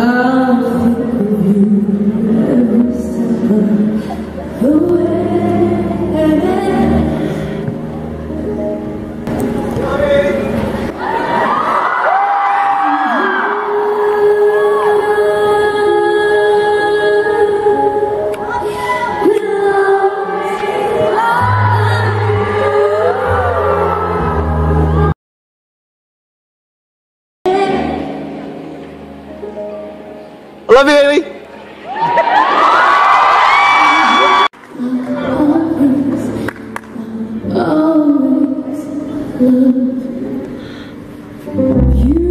I'll think of you every step of the way. I love you, Haley. Always, always love you.